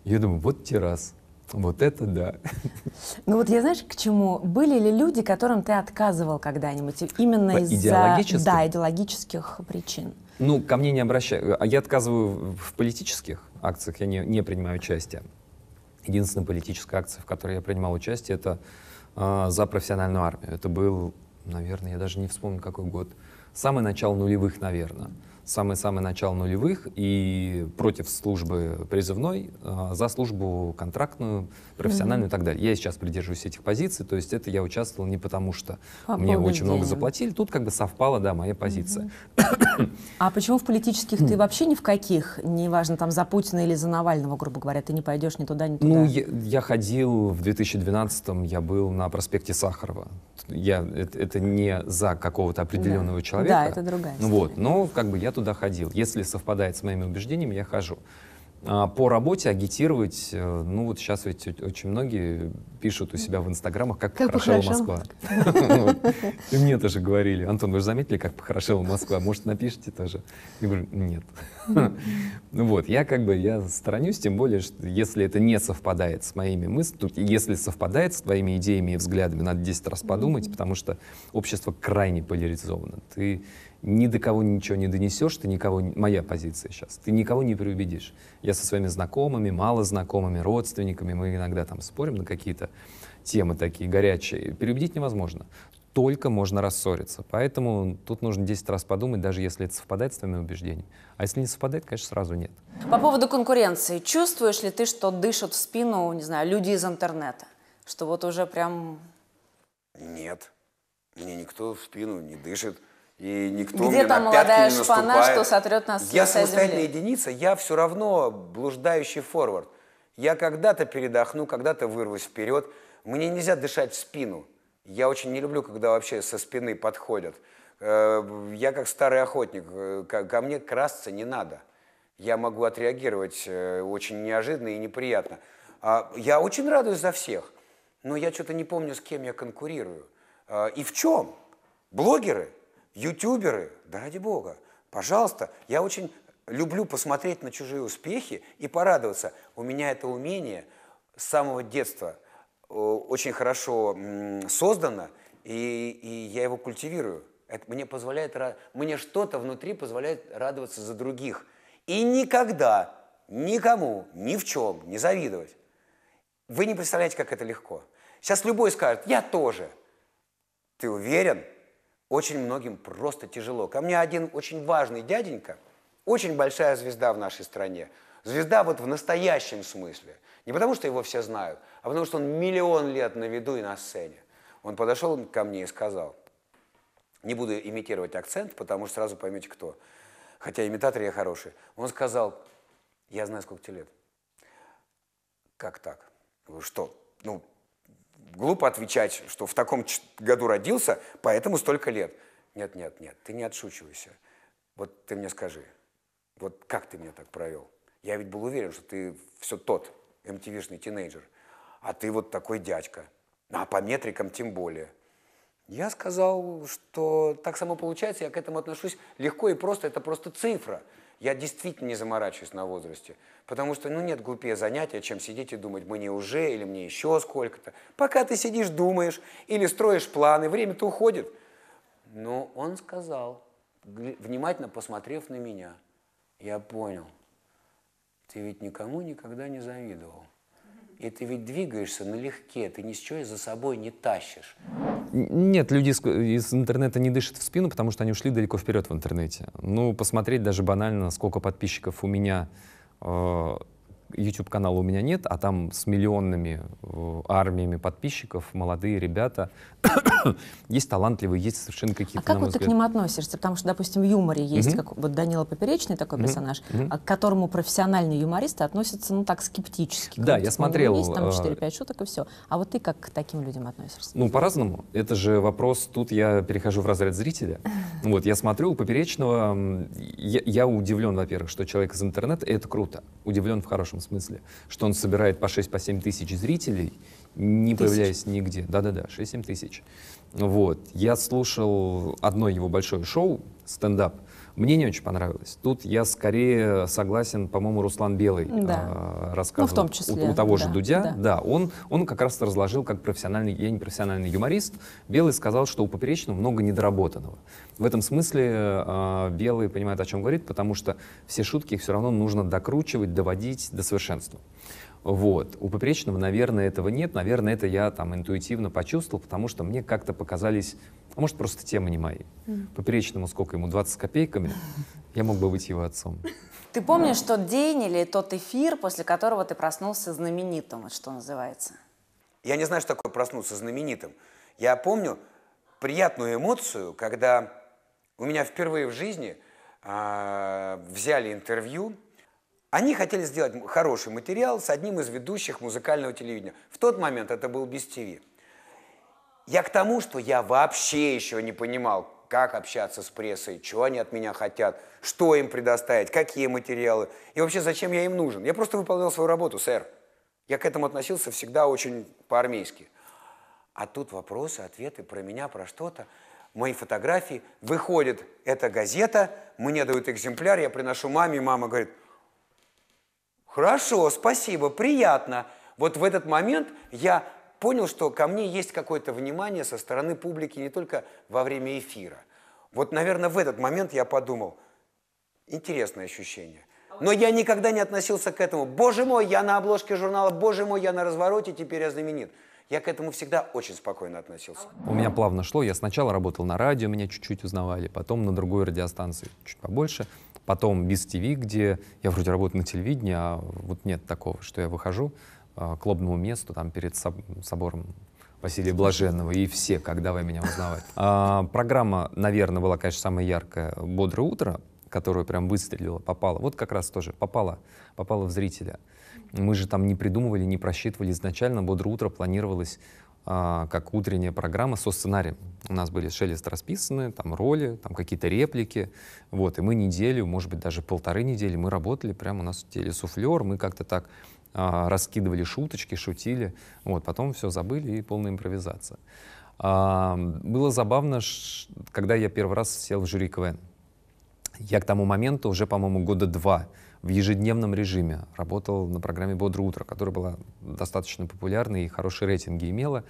Я думаю, вот террас. Вот это да. (laughs)
Ну вот я знаешь, к чему? Были ли люди, которым ты отказывал когда-нибудь именно из-за
идеологических?
Да, идеологических причин?
Ну, ко мне не обращаю. А я отказываю в политических акциях, я не, не принимаю участие. Единственная политическая акция, в которой я принимал участие, это э, за профессиональную армию. Это был, наверное, я даже не вспомню, какой год. Самое начало нулевых, наверное самое-самое начало нулевых и против службы призывной, э, за службу контрактную, профессиональную mm-hmm. и так далее. Я сейчас придерживаюсь этих позиций, то есть это я участвовал не потому, что По мне очень много заплатили, тут как бы совпала, да, моя позиция.
Mm-hmm. А почему в политических ты вообще ни в каких, неважно там за Путина или за Навального, грубо говоря, ты не пойдешь ни туда, ни туда?
Ну, я, я ходил в 2012-м, я был на проспекте Сахарова. Я, это, это не за какого-то определенного
да.
человека.
Да, это другая история.
Вот, но как бы я туда ходил. Если совпадает с моими убеждениями, я хожу. А, по работе агитировать, э, ну вот сейчас ведь очень многие пишут у себя в инстаграмах, как, как похорошела Москва. (laughs) И мне тоже говорили, Антон, вы же заметили, как похорошела Москва, может напишите тоже? Я говорю, нет. (laughs) Ну вот, я как бы, я сторонюсь, тем более, что если это не совпадает с моими мыслями, если совпадает с твоими идеями и взглядами, надо 10 раз подумать, потому что общество крайне поляризовано. Ты ни до кого ничего не донесешь, ты никого, моя позиция сейчас, ты никого не переубедишь. Я со своими знакомыми, мало знакомыми, родственниками, мы иногда там спорим на какие-то темы такие горячие, переубедить невозможно. Только можно рассориться. Поэтому тут нужно 10 раз подумать, даже если это совпадает с твоими убеждениями. А если не совпадает, конечно, сразу нет.
По поводу конкуренции. Чувствуешь ли ты, что дышат в спину, не знаю, люди из интернета? Что вот уже прям...
Нет. Мне никто в спину не дышит и никто
Где
мне
там
на
молодая
не
шпана,
наступает.
что сотрет нас
Я самостоятельная
земли?
единица, я все равно блуждающий форвард. Я когда-то передохну, когда-то вырвусь вперед. Мне нельзя дышать в спину. Я очень не люблю, когда вообще со спины подходят. Э, я как старый охотник, э, ко мне красться не надо. Я могу отреагировать э, очень неожиданно и неприятно. А я очень радуюсь за всех, но я что-то не помню, с кем я конкурирую. И в чем? Блогеры – ютуберы, да ради бога, пожалуйста, я очень люблю посмотреть на чужие успехи и порадоваться. У меня это умение с самого детства очень хорошо создано, и, и я его культивирую. Это мне позволяет, мне что-то внутри позволяет радоваться за других. И никогда никому, ни в чем не завидовать. Вы не представляете, как это легко. Сейчас любой скажет, я тоже. Ты уверен? Очень многим просто тяжело. Ко мне один очень важный дяденька, очень большая звезда в нашей стране. Звезда вот в настоящем смысле. Не потому, что его все знают, а потому, что он миллион лет на виду и на сцене. Он подошел ко мне и сказал, не буду имитировать акцент, потому что сразу поймете, кто. Хотя имитатор я хороший. Он сказал, я знаю, сколько тебе лет. Как так? Что? Ну, глупо отвечать, что в таком году родился, поэтому столько лет. Нет, нет, нет, ты не отшучивайся. Вот ты мне скажи, вот как ты меня так провел? Я ведь был уверен, что ты все тот MTV-шный тинейджер, а ты вот такой дядька. А по метрикам тем более. Я сказал, что так само получается, я к этому отношусь легко и просто, это просто цифра – я действительно не заморачиваюсь на возрасте, потому что, ну, нет глупее занятия, чем сидеть и думать, мне уже или мне еще сколько-то. Пока ты сидишь, думаешь или строишь планы, время-то уходит. Но он сказал, внимательно посмотрев на меня, я понял, ты ведь никому никогда не завидовал. И ты ведь двигаешься налегке, ты ничего за собой не тащишь.
Нет, люди из интернета не дышат в спину, потому что они ушли далеко вперед в интернете. Ну, посмотреть даже банально, сколько подписчиков у меня э, YouTube-канала у меня нет, а там с миллионными э, армиями подписчиков, молодые ребята. (coughs) есть талантливые, есть совершенно какие-то,
А как вот ты к ним относишься? Потому что, допустим, в юморе есть как вот Данила Поперечный такой персонаж, а к которому профессиональные юмористы относятся, ну, так, скептически.
Да, я
типа, ну,
смотрел,
Есть там
э,
4-5 шуток и все. А вот ты как к таким людям относишься?
Ну, по-разному. Это же вопрос, тут я перехожу в разряд зрителя. (laughs) Вот, я смотрю у Поперечного, я, я удивлен, во-первых, что человек из интернета, и это круто, удивлен в хорошем смысле, что он собирает по 6-7 тысяч зрителей, не
Тысяч?
появляясь нигде. Да-да-да, 6-7 тысяч. Вот. Я слушал одно его большое шоу, стендап, мне не очень понравилось. Тут я скорее согласен, по-моему, Руслан Белый
Да.
а, рассказывал.
том
у-
числе,
у, того же
да,
Дудя,
да.
да, он, он как раз разложил как профессиональный, я не профессиональный юморист. Белый сказал, что у Поперечного много недоработанного. В этом смысле э, Белый понимает, о чем говорит, потому что все шутки их все равно нужно докручивать, доводить до совершенства. Вот. У Поперечного, наверное, этого нет. Наверное, это я там интуитивно почувствовал, потому что мне как-то показались, а может, просто темы не мои. Поперечному сколько ему, 20 с копейками? (laughs) Я мог бы быть его отцом.
Ты помнишь тот день или тот эфир, после которого ты проснулся знаменитым, вот что называется?
Я не знаю, что такое проснуться знаменитым. Я помню приятную эмоцию, когда у меня впервые в жизни а, взяли интервью. Они хотели сделать хороший материал с одним из ведущих музыкального телевидения. В тот момент это был без ТВ. Я к тому, что я вообще еще не понимал, как общаться с прессой, чего они от меня хотят, что им предоставить, какие материалы и вообще зачем я им нужен. Я просто выполнял свою работу, сэр. Я к этому относился всегда очень по-армейски. А тут вопросы, ответы про меня, про что-то. Мои фотографии. Выходит эта газета, мне дают экземпляр, я приношу маме, мама говорит, Хорошо, спасибо, приятно. Вот в этот момент я понял, что ко мне есть какое-то внимание со стороны публики не только во время эфира. Вот, наверное, в этот момент я подумал, интересное ощущение. Но я никогда не относился к этому. Боже мой, я на обложке журнала, боже мой, я на развороте, теперь я знаменит. Я к этому всегда очень спокойно относился.
У меня плавно шло. Я сначала работал на радио, меня чуть-чуть узнавали, потом на другой радиостанции чуть побольше, потом без ТВ, где я вроде работаю на телевидении, а вот нет такого, что я выхожу к лобному месту там перед соб- собором Василия Блаженного, и все, как давай меня узнавать. (laughs) А, программа, наверное, была, конечно, самая яркая «Бодрое утро», которая прям выстрелила, попала. Вот как раз тоже попала, попала в зрителя. Мы же там не придумывали, не просчитывали изначально. «Бодрое утро» планировалось а, как утренняя программа со сценарием. У нас были шелест расписаны, там роли, там какие-то реплики. Вот, и мы неделю, может быть, даже полторы недели мы работали, прямо у нас телесуфлер, мы как-то так а, раскидывали шуточки, шутили. Вот, потом все забыли и полная импровизация. А, было забавно, когда я первый раз сел в жюри КВН. Я к тому моменту уже, по-моему, года два в ежедневном режиме работал на программе «Бодрое утро», которая была достаточно популярной и хорошие рейтинги имела.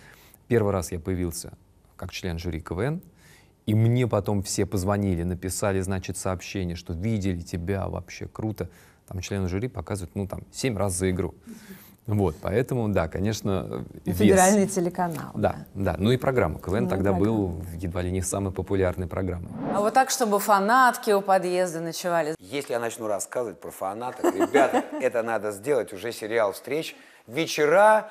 Первый раз я появился как член жюри КВН, и мне потом все позвонили, написали, значит, сообщение, что видели тебя, вообще круто. Там члены жюри показывают, ну, там, семь раз за игру. Вот, поэтому, да, конечно, вес.
Федеральный телеканал.
Да, да. Ну и программа. КВН
Ну
тогда
программа.
был едва ли не самой популярной программой.
А вот так, чтобы фанатки у подъезда ночевали.
Если я начну рассказывать про фанатов, ребята, (laughs) это надо сделать уже сериал встреч. Вечера,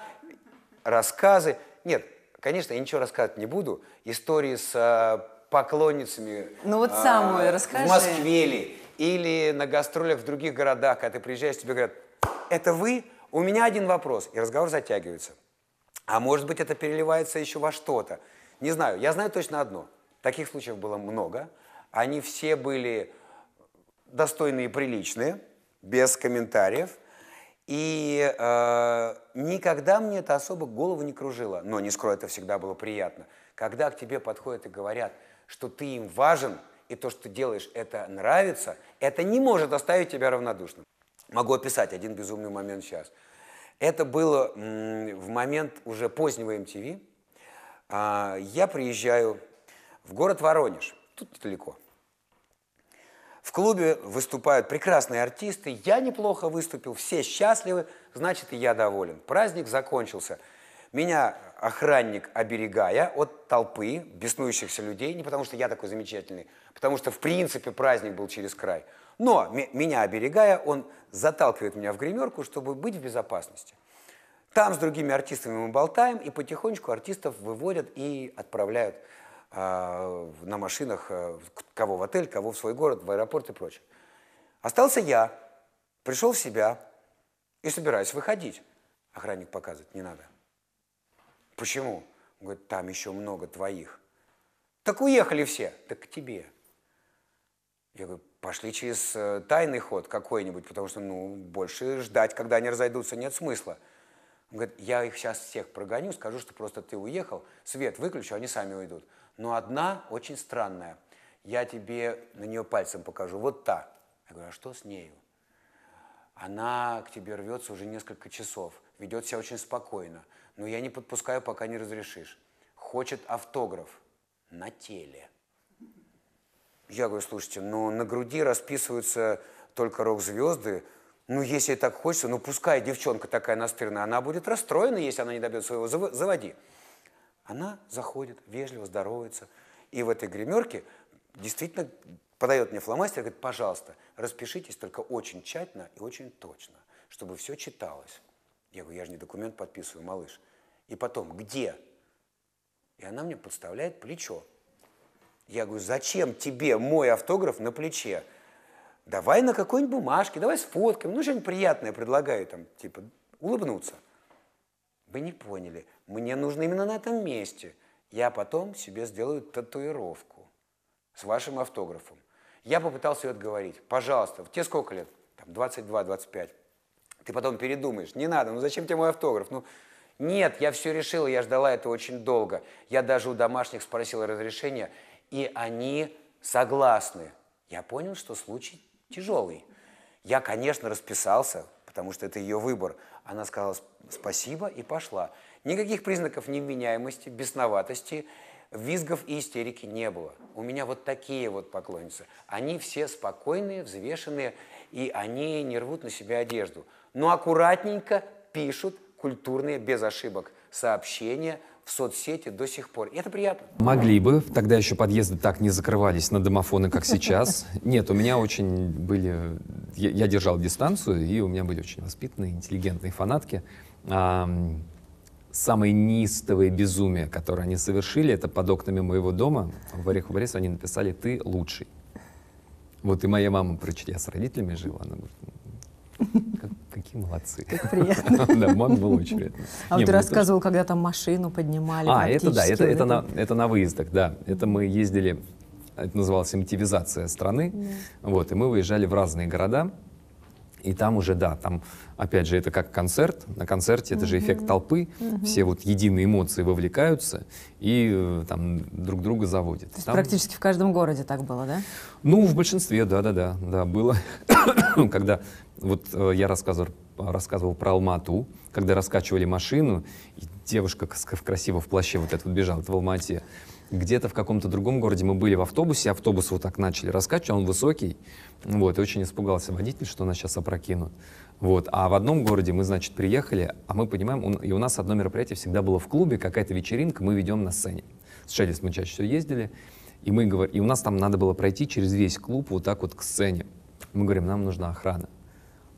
рассказы. Нет, конечно, я ничего рассказывать не буду. Истории с э, поклонницами.
Ну вот
э,
самую расскажи.
В Москве ли, или на гастролях в других городах, когда ты приезжаешь, тебе говорят, это вы? У меня один вопрос. И разговор затягивается. А может быть, это переливается еще во что-то. Не знаю. Я знаю точно одно. Таких случаев было много. Они все были достойные и приличные, без комментариев. И э, никогда мне это особо голову не кружило. Но, не скрою, это всегда было приятно. Когда к тебе подходят и говорят, что ты им важен, и то, что ты делаешь, это нравится, это не может оставить тебя равнодушным. Могу описать один безумный момент сейчас. Это было в момент уже позднего MTV. А, я приезжаю в город Воронеж, тут недалеко. В клубе выступают прекрасные артисты, я неплохо выступил, все счастливы, значит и я доволен. Праздник закончился. Меня охранник, оберегая от толпы беснующихся людей, не потому что я такой замечательный, потому что в принципе праздник был через край. Но меня оберегая, он заталкивает меня в гримерку, чтобы быть в безопасности. Там с другими артистами мы болтаем, и потихонечку артистов выводят и отправляют э, на машинах э, кого в отель, кого в свой город, в аэропорт и прочее. Остался я, пришел в себя и собираюсь выходить. Охранник показывает, не надо. Почему? Он говорит, там еще много твоих. Так уехали все. Так к тебе. Я говорю, пошли через э, тайный ход какой-нибудь, потому что, ну, больше ждать, когда они разойдутся, нет смысла. Он говорит, я их сейчас всех прогоню, скажу, что просто ты уехал, свет выключу, они сами уйдут. Но одна очень странная. Я тебе на нее пальцем покажу. Вот та. Я говорю, а что с нею? Она к тебе рвется уже несколько часов, ведет себя очень спокойно. Но я не подпускаю, пока не разрешишь. Хочет автограф на теле. Я говорю, слушайте, ну на груди расписываются только рок-звезды, ну, если так хочется, ну, пускай девчонка такая настырная, она будет расстроена, если она не добьется своего, заводи. Она заходит, вежливо здоровается, и в этой гримерке действительно подает мне фломастер, говорит, пожалуйста, распишитесь только очень тщательно и очень точно, чтобы все читалось. Я говорю, я же не документ подписываю, малыш. И потом, где? И она мне подставляет плечо. Я говорю, зачем тебе мой автограф на плече? давай на какой-нибудь бумажке, давай сфоткаем, ну что-нибудь приятное предлагаю, там, типа, улыбнуться. Вы не поняли, мне нужно именно на этом месте. Я потом себе сделаю татуировку с вашим автографом. Я попытался ее отговорить. Пожалуйста, тебе сколько лет? Там 22-25. Ты потом передумаешь. Не надо, ну зачем тебе мой автограф? Ну, нет, я все решила, я ждала это очень долго. Я даже у домашних спросила разрешения, и они согласны. Я понял, что случай тяжелый. Я, конечно, расписался, потому что это ее выбор. Она сказала спасибо и пошла. Никаких признаков невменяемости, бесноватости, визгов и истерики не было. У меня вот такие вот поклонницы. Они все спокойные, взвешенные, и они не рвут на себя одежду. Но аккуратненько пишут культурные, без ошибок, сообщения в соцсети до сих пор. И это приятно.
Могли бы. Тогда еще подъезды так не закрывались на домофоны, как сейчас. (laughs) Нет, у меня очень были... Я, держал дистанцию, и у меня были очень воспитанные, интеллигентные фанатки. самое нистовое безумие, которое они совершили, это под окнами моего дома в Орехово они написали «Ты лучший». Вот и моя мама я с родителями жила, она говорит, как, какие молодцы.
Как приятно. (laughs)
Да, мама было очень приятно.
А вот ты рассказывал, когда там машину поднимали.
А, это да, это, это, на, это на выездах, да. Это мы ездили, это называлось мотивизация страны. Вот, и мы выезжали в разные города. И там уже, да, там, опять же, это как концерт. На концерте это же эффект толпы. Все вот единые эмоции вовлекаются и э, там друг друга заводят.
То есть
там...
практически в каждом городе так было, да?
Ну, в большинстве, да-да-да, да, было. (coughs) Когда вот э, я рассказывал, рассказывал про Алмату, когда раскачивали машину, и девушка красиво в плаще вот этот бежала, это в Алмате. Где-то в каком-то другом городе мы были в автобусе, автобус вот так начали раскачивать, он высокий, вот, и очень испугался водитель, что нас сейчас опрокинут. Вот. А в одном городе мы, значит, приехали, а мы понимаем, и у нас одно мероприятие всегда было в клубе, какая-то вечеринка, мы ведем на сцене. С Шелест мы чаще всего ездили, и, мы говорим, и у нас там надо было пройти через весь клуб вот так вот к сцене. Мы говорим, нам нужна охрана.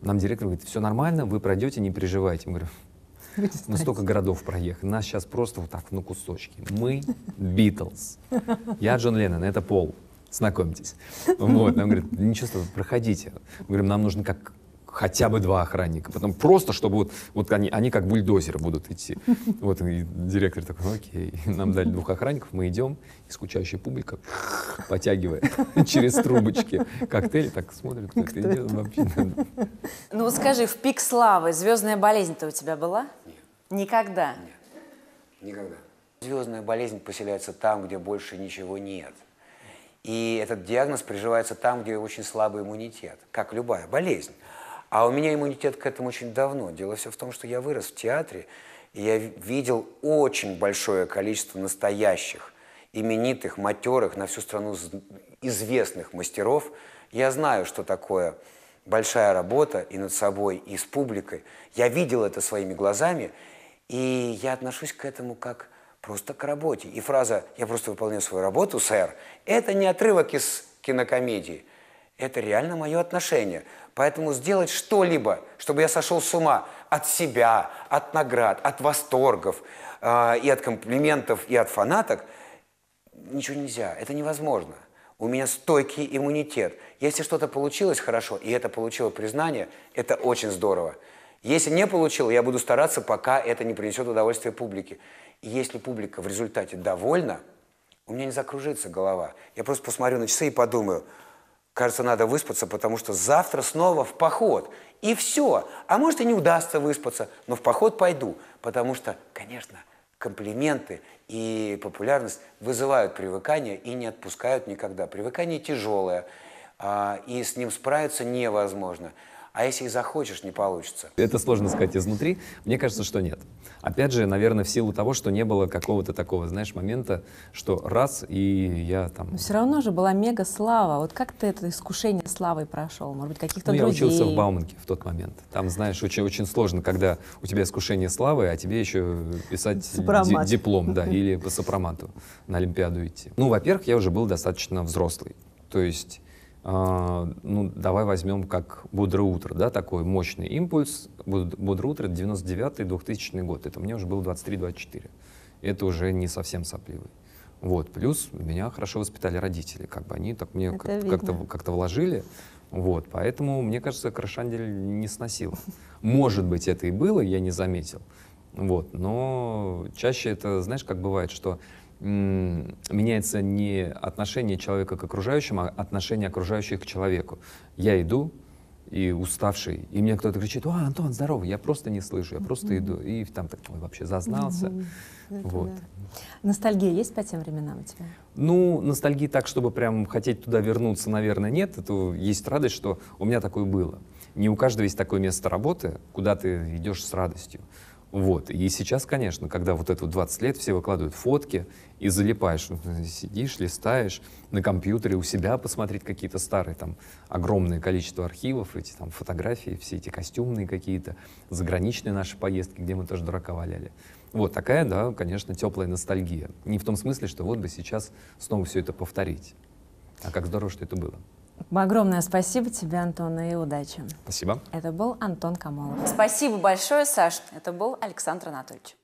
Нам директор говорит, все нормально, вы пройдете, не переживайте. Мы говорим, мы столько городов проехали, нас сейчас просто вот так на кусочки. Мы (laughs) Битлз. Я Джон Леннон, это Пол. Знакомьтесь. Вот, нам говорят, ничего проходите. Мы говорим, нам нужно как хотя бы два охранника. Потом просто, чтобы вот, вот они, они как бульдозеры будут идти. (laughs) Вот и директор такой, ну окей, нам дали двух охранников, мы идем, и скучающая публика, потягивая (laughs) через трубочки коктейли, так смотрит, кто это идет вообще.
Ну скажи, в пик славы звездная болезнь-то у тебя была?
Нет.
Никогда?
Нет, никогда. Звездная болезнь поселяется там, где больше ничего нет. И этот диагноз приживается там, где очень слабый иммунитет, как любая болезнь. А у меня иммунитет к этому очень давно. Дело все в том, что я вырос в театре, и я видел очень большое количество настоящих, именитых, матерых, на всю страну известных мастеров. Я знаю, что такое большая работа и над собой, и с публикой. Я видел это своими глазами, И я отношусь к этому как просто к работе. И фраза «я просто выполняю свою работу, сэр» – это не отрывок из кинокомедии. Это реально мое отношение. Поэтому сделать что-либо, чтобы я сошел с ума от себя, от наград, от восторгов, э, и от комплиментов, и от фанаток, ничего нельзя. Это невозможно. У меня стойкий иммунитет. Если что-то получилось хорошо, и это получило признание, это очень здорово. Если не получил, я буду стараться, пока это не принесет удовольствие публике. И если публика в результате довольна, у меня не закружится голова. Я просто посмотрю на часы и подумаю, кажется, надо выспаться, потому что завтра снова в поход. И все. А может и не удастся выспаться, но в поход пойду. Потому что, конечно, комплименты и популярность вызывают привыкание и не отпускают никогда. Привыкание тяжелое, а, и с ним справиться невозможно. А если и захочешь, не получится.
Это сложно сказать изнутри. Мне кажется, что нет. Опять же, наверное, в силу того, что не было какого-то такого, знаешь, момента, что раз, и я там...
Но все равно же была мега слава. Вот как ты это искушение славой прошел? Может быть, каких-то
ну,
друзей?
я учился в Бауманке в тот момент. Там, знаешь, очень, очень сложно, когда у тебя искушение славы, а тебе еще писать ди- диплом, да, (laughs) или по сопромату на Олимпиаду идти. Ну, во-первых, я уже был достаточно взрослый. То есть ну, давай возьмем как «Бодрое утро», да, такой мощный импульс. «Бодрое утро» — 99-2000 год. Это мне уже было 23-24. Это уже не совсем сопливый. Вот. Плюс меня хорошо воспитали родители. Как бы они так мне как-то, как как-то вложили. Вот. Поэтому, мне кажется, Крашандель не сносил. Может быть, это и было, я не заметил. Вот. Но чаще это, знаешь, как бывает, что меняется не отношение человека к окружающим, а отношение окружающих к человеку. Я иду, и уставший, и мне кто-то кричит, "О, Антон, здорово!» Я просто не слышу, я просто иду, и там так вообще зазнался. Вот. Да.
Ностальгия есть по тем временам у тебя?
Ну, ностальгии так, чтобы прям хотеть туда вернуться, наверное, нет. Это есть радость, что у меня такое было. Не у каждого есть такое место работы, куда ты идешь с радостью. Вот. И сейчас, конечно, когда вот это 20 лет, все выкладывают фотки и залипаешь. Сидишь, листаешь на компьютере у себя посмотреть какие-то старые, там, огромное количество архивов, эти там фотографии, все эти костюмные какие-то, заграничные наши поездки, где мы тоже дурака валяли. Вот такая, да, конечно, теплая ностальгия. Не в том смысле, что вот бы сейчас снова все это повторить. А как здорово, что это было.
Огромное спасибо тебе, Антон, и удачи.
Спасибо.
Это был Антон Камолов.
Спасибо большое, Саш. Это был Александр Анатольевич.